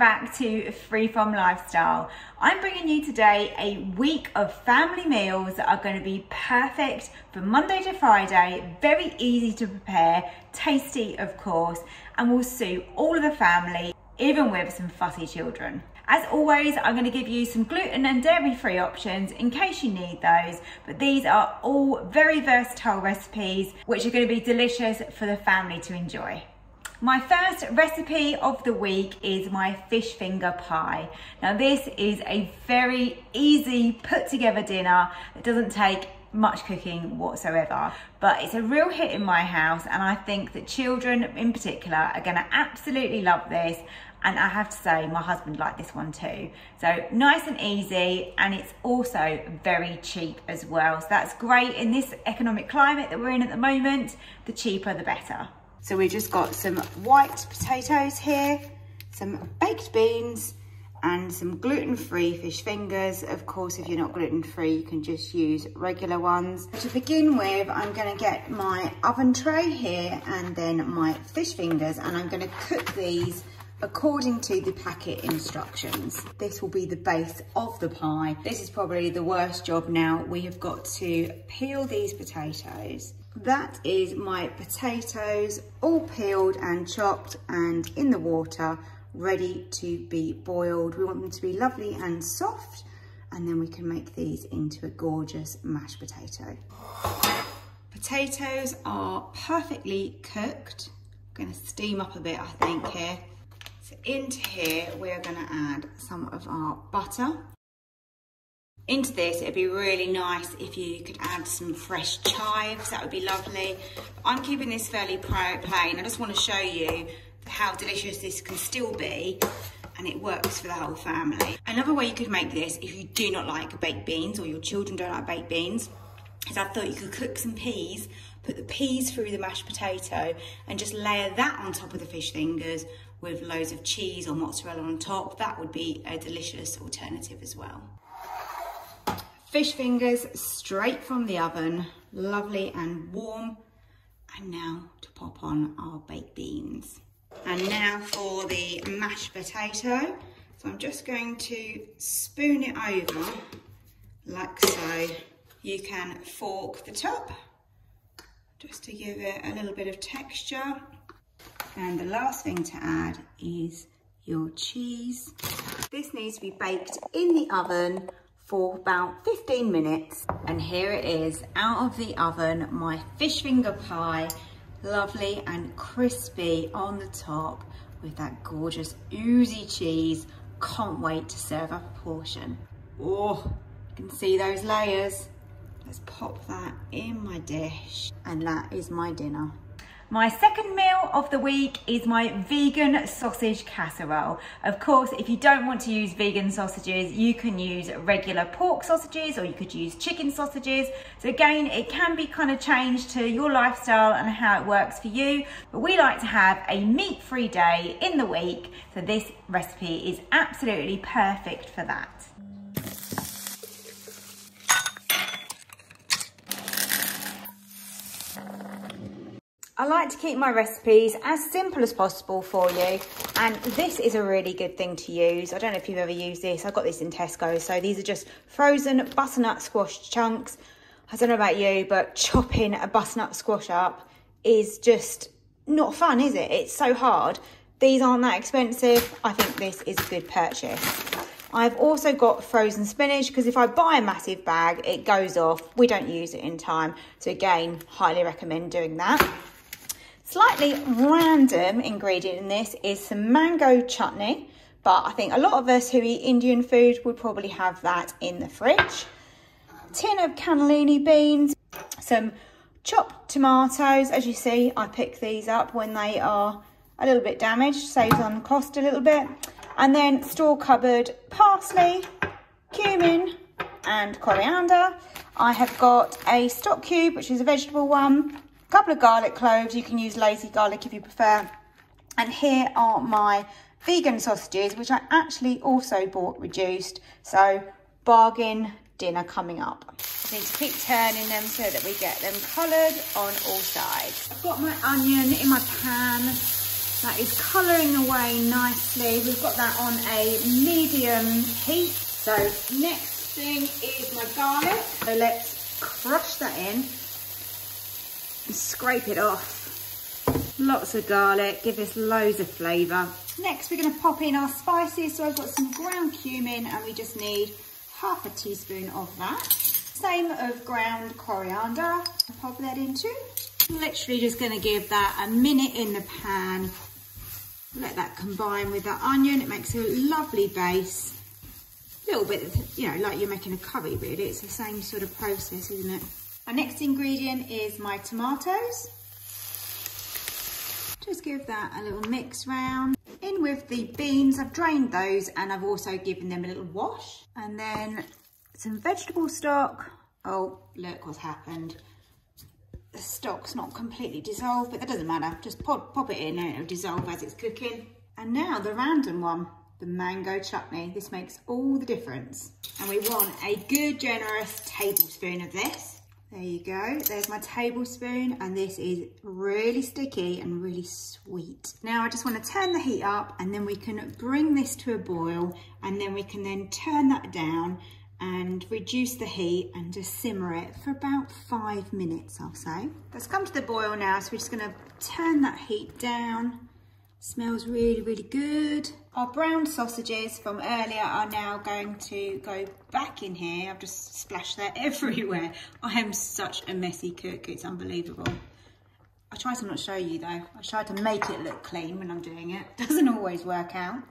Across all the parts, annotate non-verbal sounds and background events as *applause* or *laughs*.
back to Free From Lifestyle. I'm bringing you today a week of family meals that are going to be perfect for Monday to Friday, very easy to prepare, tasty of course, and will suit all of the family, even with some fussy children. As always, I'm going to give you some gluten and dairy free options in case you need those, but these are all very versatile recipes which are going to be delicious for the family to enjoy. My first recipe of the week is my fish finger pie. Now this is a very easy put together dinner It doesn't take much cooking whatsoever but it's a real hit in my house and I think that children in particular are going to absolutely love this and I have to say my husband liked this one too. So nice and easy and it's also very cheap as well. So that's great in this economic climate that we're in at the moment. The cheaper the better so we've just got some white potatoes here some baked beans and some gluten-free fish fingers. Of course, if you're not gluten-free, you can just use regular ones. To begin with, I'm gonna get my oven tray here and then my fish fingers, and I'm gonna cook these according to the packet instructions. This will be the base of the pie. This is probably the worst job now. We have got to peel these potatoes. That is my potatoes all peeled and chopped and in the water ready to be boiled. We want them to be lovely and soft and then we can make these into a gorgeous mashed potato. Potatoes are perfectly cooked. I'm gonna steam up a bit, I think, here. So into here, we are gonna add some of our butter. Into this, it'd be really nice if you could add some fresh chives, that would be lovely. I'm keeping this fairly plain. I just wanna show you how delicious this can still be and it works for the whole family. Another way you could make this if you do not like baked beans or your children don't like baked beans is I thought you could cook some peas, put the peas through the mashed potato and just layer that on top of the fish fingers with loads of cheese or mozzarella on top. That would be a delicious alternative as well. Fish fingers straight from the oven, lovely and warm. And now to pop on our baked beans. And now for the mashed potato. So I'm just going to spoon it over like so. You can fork the top just to give it a little bit of texture. And the last thing to add is your cheese. This needs to be baked in the oven for about 15 minutes. And here it is out of the oven, my fish finger pie lovely and crispy on the top with that gorgeous oozy cheese. Can't wait to serve up a portion. Oh, you can see those layers. Let's pop that in my dish. And that is my dinner. My second meal of the week is my vegan sausage casserole. Of course, if you don't want to use vegan sausages, you can use regular pork sausages or you could use chicken sausages. So again, it can be kind of changed to your lifestyle and how it works for you. But we like to have a meat-free day in the week. So this recipe is absolutely perfect for that. I like to keep my recipes as simple as possible for you and this is a really good thing to use. I don't know if you've ever used this. I got this in Tesco. So these are just frozen butternut squash chunks. I don't know about you, but chopping a butternut squash up is just not fun, is it? It's so hard. These aren't that expensive. I think this is a good purchase. I've also got frozen spinach because if I buy a massive bag, it goes off. We don't use it in time. So again, highly recommend doing that. Slightly random ingredient in this is some mango chutney, but I think a lot of us who eat Indian food would probably have that in the fridge. Tin of cannellini beans, some chopped tomatoes. As you see, I pick these up when they are a little bit damaged, saves on cost a little bit. And then store cupboard parsley, cumin, and coriander. I have got a stock cube, which is a vegetable one, a couple of garlic cloves. You can use lazy garlic if you prefer. And here are my vegan sausages, which I actually also bought reduced. So bargain dinner coming up. Need to keep turning them so that we get them coloured on all sides. I've got my onion in my pan. That is colouring away nicely. We've got that on a medium heat. So next thing is my garlic. So let's crush that in and scrape it off. Lots of garlic, give this loads of flavour. Next we're going to pop in our spices. So I've got some ground cumin and we just need half a teaspoon of that. Same of ground coriander. Pop that into. Literally just going to give that a minute in the pan let that combine with that onion. It makes a lovely base. A little bit, you know, like you're making a curry really. It's the same sort of process, isn't it? Our next ingredient is my tomatoes. Just give that a little mix round. In with the beans, I've drained those and I've also given them a little wash. And then some vegetable stock. Oh, look what's happened the stock's not completely dissolved, but that doesn't matter. Just pop, pop it in and it'll dissolve as it's cooking. And now the random one, the mango chutney. This makes all the difference. And we want a good, generous tablespoon of this. There you go. There's my tablespoon and this is really sticky and really sweet. Now I just want to turn the heat up and then we can bring this to a boil and then we can then turn that down and reduce the heat and just simmer it for about five minutes, I'll say. Let's come to the boil now, so we're just gonna turn that heat down. Smells really, really good. Our brown sausages from earlier are now going to go back in here. I've just splashed that *laughs* everywhere. I am such a messy cook, it's unbelievable. I try to not show you though. I try to make it look clean when I'm doing it. *laughs* Doesn't always work out.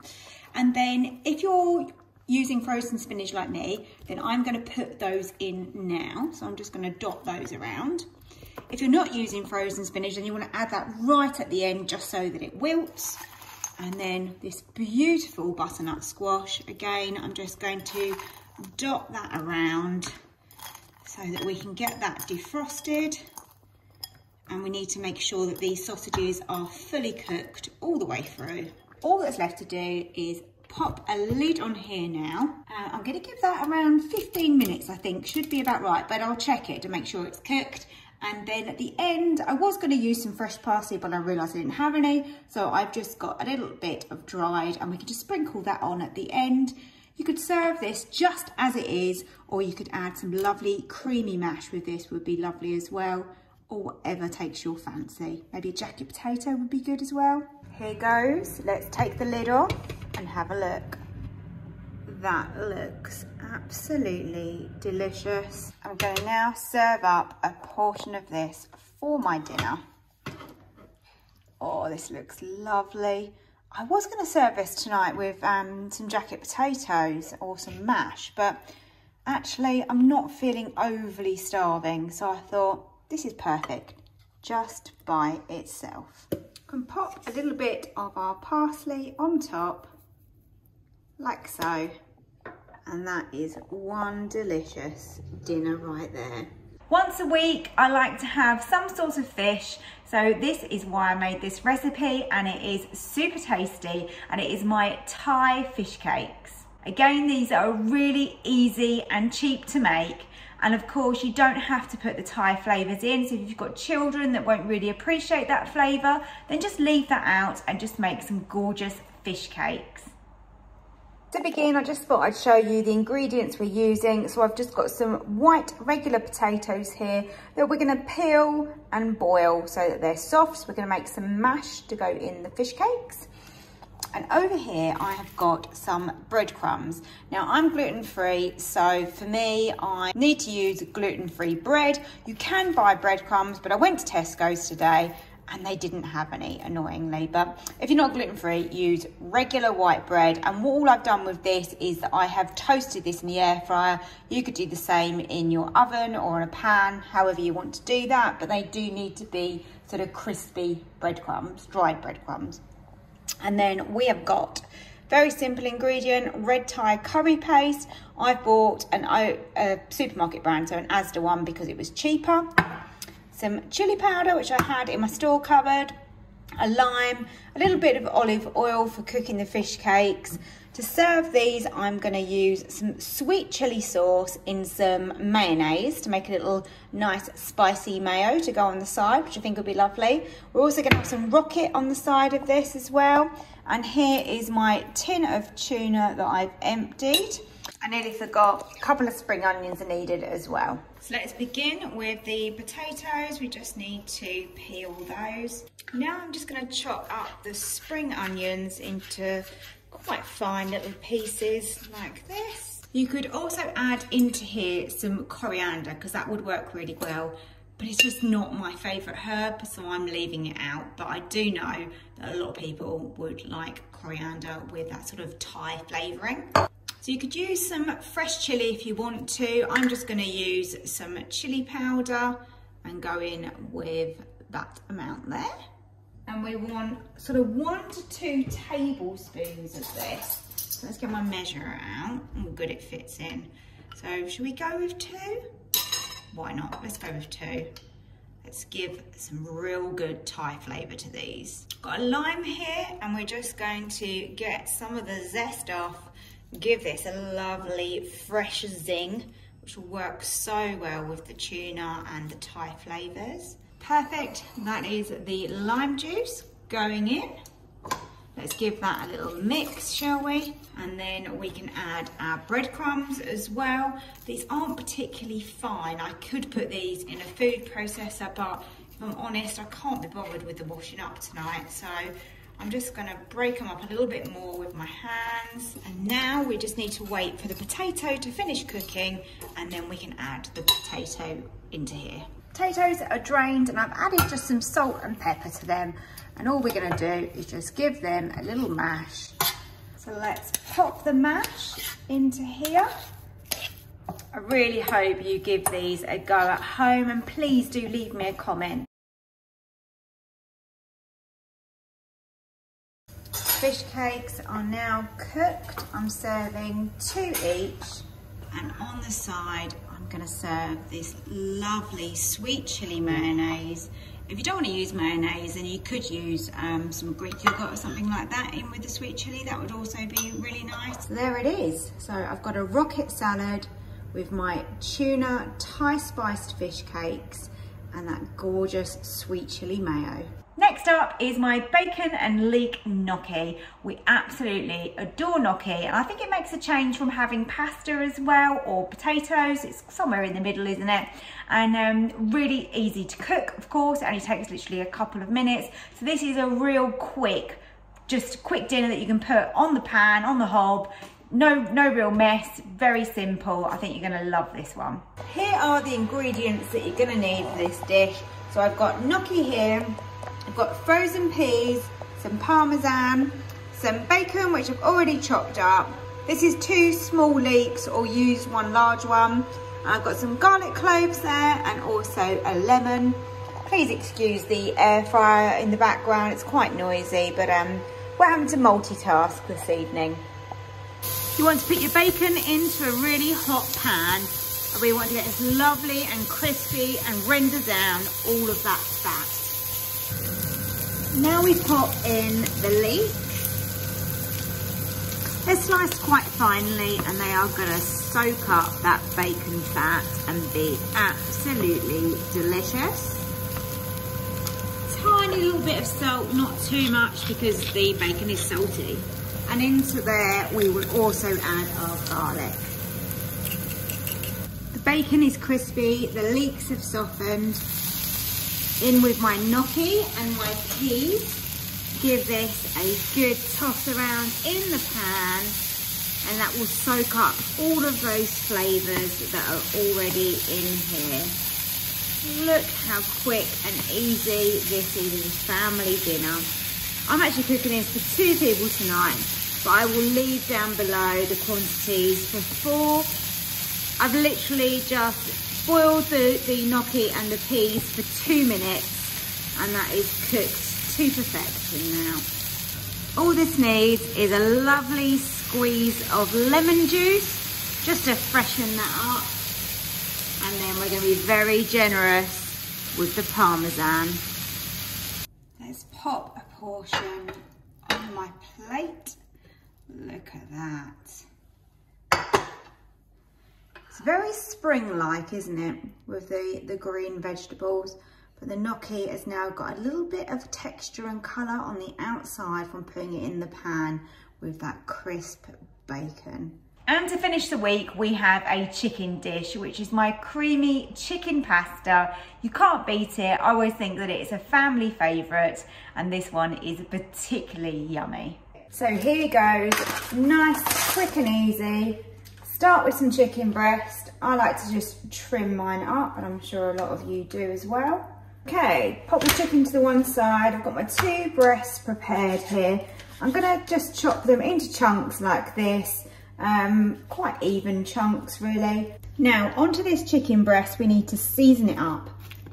And then if you're using frozen spinach like me, then I'm gonna put those in now. So I'm just gonna dot those around. If you're not using frozen spinach, then you wanna add that right at the end just so that it wilts. And then this beautiful butternut squash. Again, I'm just going to dot that around so that we can get that defrosted. And we need to make sure that these sausages are fully cooked all the way through. All that's left to do is pop a lid on here now. Uh, I'm going to give that around 15 minutes, I think. Should be about right, but I'll check it to make sure it's cooked. And then at the end, I was going to use some fresh parsley, but I realised I didn't have any. So I've just got a little bit of dried and we can just sprinkle that on at the end. You could serve this just as it is, or you could add some lovely creamy mash with this would be lovely as well, or whatever takes your fancy. Maybe a jacket potato would be good as well. Here goes. Let's take the lid off and have a look. That looks absolutely delicious. I'm going to now serve up a portion of this for my dinner. Oh, this looks lovely. I was going to serve this tonight with um, some jacket potatoes or some mash, but actually I'm not feeling overly starving. So I thought this is perfect just by itself. can pop a little bit of our parsley on top like so. And that is one delicious dinner right there. Once a week, I like to have some sort of fish. So this is why I made this recipe and it is super tasty and it is my Thai fish cakes. Again, these are really easy and cheap to make. And of course, you don't have to put the Thai flavours in. So if you've got children that won't really appreciate that flavour, then just leave that out and just make some gorgeous fish cakes. To begin, I just thought I'd show you the ingredients we're using. So I've just got some white regular potatoes here that we're gonna peel and boil so that they're soft. So we're gonna make some mash to go in the fish cakes. And over here, I have got some breadcrumbs. Now I'm gluten-free, so for me, I need to use gluten-free bread. You can buy breadcrumbs, but I went to Tesco's today and they didn't have any, annoyingly. But if you're not gluten-free, use regular white bread. And all I've done with this is that I have toasted this in the air fryer. You could do the same in your oven or in a pan, however you want to do that. But they do need to be sort of crispy breadcrumbs, dried breadcrumbs. And then we have got very simple ingredient, red Thai curry paste. I bought an, a supermarket brand, so an Asda one because it was cheaper some chili powder, which I had in my store cupboard, a lime, a little bit of olive oil for cooking the fish cakes. To serve these, I'm going to use some sweet chili sauce in some mayonnaise to make a little nice spicy mayo to go on the side, which I think will be lovely. We're also going to have some rocket on the side of this as well. And here is my tin of tuna that I've emptied. I nearly forgot, a couple of spring onions are needed as well. So let's begin with the potatoes. We just need to peel those. Now I'm just going to chop up the spring onions into quite fine little pieces like this. You could also add into here some coriander because that would work really well but it's just not my favourite herb so I'm leaving it out but I do know that a lot of people would like coriander with that sort of Thai flavouring. So you could use some fresh chilli if you want to. I'm just going to use some chilli powder and go in with that amount there and we want sort of one to two tablespoons of this. So let's get my measure out. Oh, good, it fits in. So should we go with two? Why not? Let's go with two. Let's give some real good Thai flavour to these. Got a lime here and we're just going to get some of the zest off, give this a lovely fresh zing, which will work so well with the tuna and the Thai flavours. Perfect, that is the lime juice going in. Let's give that a little mix, shall we? And then we can add our breadcrumbs as well. These aren't particularly fine. I could put these in a food processor, but if I'm honest, I can't be bothered with the washing up tonight. So I'm just gonna break them up a little bit more with my hands. And now we just need to wait for the potato to finish cooking and then we can add the potato into here. Potatoes are drained and I've added just some salt and pepper to them. And all we're gonna do is just give them a little mash. So let's pop the mash into here. I really hope you give these a go at home and please do leave me a comment. Fish cakes are now cooked. I'm serving two each and on the side I'm going to serve this lovely sweet chili mayonnaise. If you don't want to use mayonnaise, then you could use um, some Greek yogurt or something like that in with the sweet chili. That would also be really nice. There it is. So I've got a rocket salad with my tuna Thai spiced fish cakes and that gorgeous sweet chili mayo. Next up is my bacon and leek gnocchi. We absolutely adore gnocchi and I think it makes a change from having pasta as well or potatoes. It's somewhere in the middle, isn't it? And um, really easy to cook, of course. It only takes literally a couple of minutes. So this is a real quick, just quick dinner that you can put on the pan, on the hob, no no real mess very simple i think you're going to love this one here are the ingredients that you're going to need for this dish so i've got gnocchi here I've got frozen peas, some parmesan, some bacon, which I've already chopped up. This is two small leeks or use one large one. I've got some garlic cloves there and also a lemon. Please excuse the air fryer in the background. It's quite noisy, but um, we're having to multitask this evening. You want to put your bacon into a really hot pan and we want to get this lovely and crispy and render down all of that fat. Now we pop in the leek. They're sliced quite finely and they are going to soak up that bacon fat and be absolutely delicious. Tiny little bit of salt, not too much because the bacon is salty. And into there we will also add our garlic. The bacon is crispy, the leeks have softened, in with my gnocchi and my peas. Give this a good toss around in the pan and that will soak up all of those flavours that are already in here. Look how quick and easy this is as a family dinner. I'm actually cooking this for two people tonight, but I will leave down below the quantities for four. I've literally just boiled the, the gnocchi and the peas for two minutes and that is cooked to perfection now. All this needs is a lovely squeeze of lemon juice just to freshen that up. And then we're going to be very generous with the parmesan. Let's pop a portion on my plate. Look at that. It's very spring-like, isn't it? With the, the green vegetables. But the gnocchi has now got a little bit of texture and colour on the outside from putting it in the pan with that crisp bacon. And to finish the week, we have a chicken dish, which is my creamy chicken pasta. You can't beat it. I always think that it's a family favourite, and this one is particularly yummy. So here goes, nice, quick and easy. Start with some chicken breast. I like to just trim mine up, and I'm sure a lot of you do as well. Okay, pop the chicken to the one side. I've got my two breasts prepared here. I'm gonna just chop them into chunks like this, um, quite even chunks really. Now onto this chicken breast, we need to season it up.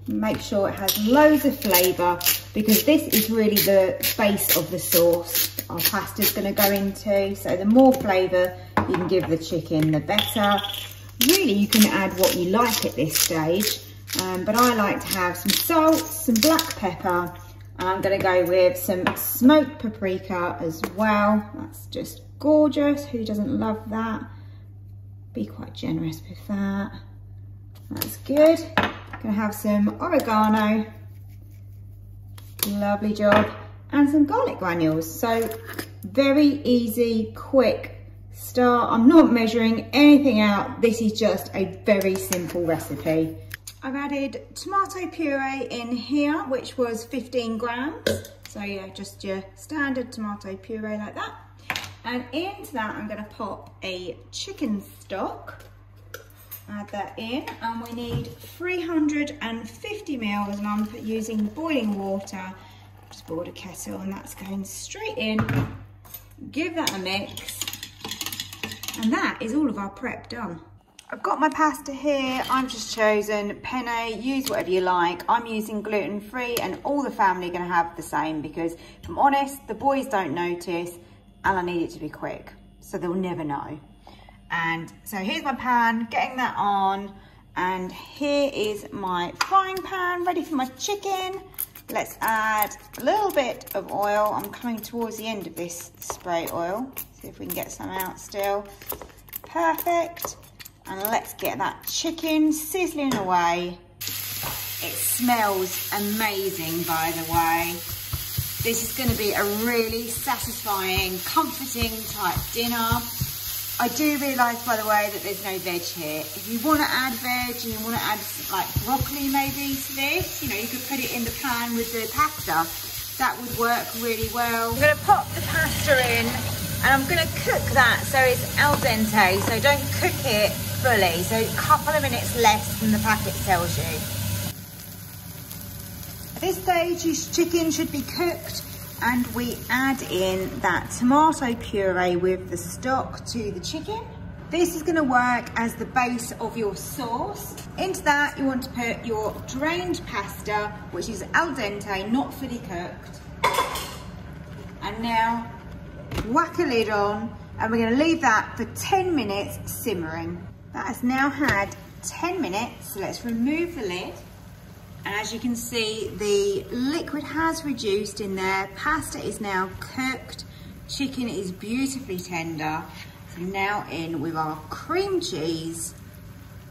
Make sure it has loads of flavour because this is really the base of the sauce our pasta is going to go into. So the more flavour you can give the chicken, the better. Really, you can add what you like at this stage. Um, but I like to have some salt, some black pepper, I'm gonna go with some smoked paprika as well. That's just gorgeous. Who doesn't love that? Be quite generous with that. That's good. Gonna have some oregano. Lovely job. And some garlic granules. So very easy, quick start. I'm not measuring anything out. This is just a very simple recipe. I've added tomato puree in here, which was 15 grams. So yeah, just your standard tomato puree like that. And into that, I'm gonna pop a chicken stock. Add that in, and we need 350 mils, and I'm using boiling water. Just boiled a kettle, and that's going straight in. Give that a mix. And that is all of our prep done. I've got my pasta here. I've just chosen penne. Use whatever you like. I'm using gluten-free and all the family are going to have the same because if I'm honest, the boys don't notice and I need it to be quick. So they'll never know. And so here's my pan, getting that on. And here is my frying pan ready for my chicken. Let's add a little bit of oil. I'm coming towards the end of this spray oil. See if we can get some out still. Perfect. And let's get that chicken sizzling away. It smells amazing, by the way. This is gonna be a really satisfying, comforting type dinner. I do realise, by the way, that there's no veg here. If you want to add veg and you want to add like broccoli maybe to this, you know, you could put it in the pan with the pasta. That would work really well. I'm going to pop the pasta in and I'm going to cook that so it's al dente, so don't cook it fully, so a couple of minutes less than the packet tells you. At this stage, your chicken should be cooked and we add in that tomato puree with the stock to the chicken. This is gonna work as the base of your sauce. Into that, you want to put your drained pasta, which is al dente, not fully cooked. And now, whack a lid on, and we're gonna leave that for 10 minutes simmering. That has now had 10 minutes, so let's remove the lid. And as you can see, the liquid has reduced in there. Pasta is now cooked. Chicken is beautifully tender. So now in with our cream cheese.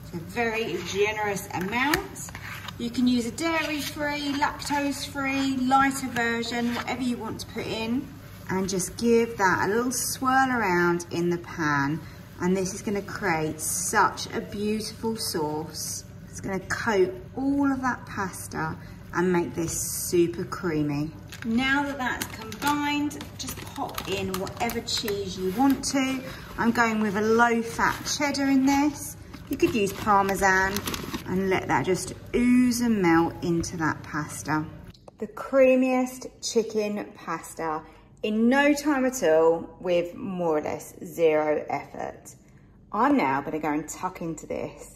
It's a very generous amount. You can use a dairy-free, lactose-free, lighter version, whatever you want to put in. And just give that a little swirl around in the pan and this is going to create such a beautiful sauce. It's going to coat all of that pasta and make this super creamy. Now that that's combined, just pop in whatever cheese you want to. I'm going with a low fat cheddar in this. You could use Parmesan and let that just ooze and melt into that pasta. The creamiest chicken pasta in no time at all with more or less zero effort. I'm now gonna go and tuck into this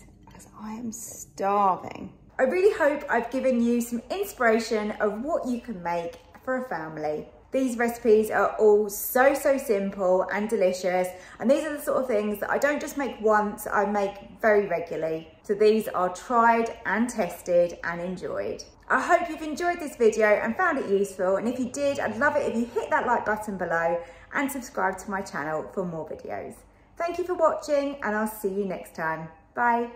I am starving. I really hope I've given you some inspiration of what you can make for a family. These recipes are all so, so simple and delicious. And these are the sort of things that I don't just make once, I make very regularly. So these are tried and tested and enjoyed. I hope you've enjoyed this video and found it useful. And if you did, I'd love it if you hit that like button below and subscribe to my channel for more videos. Thank you for watching and I'll see you next time. Bye.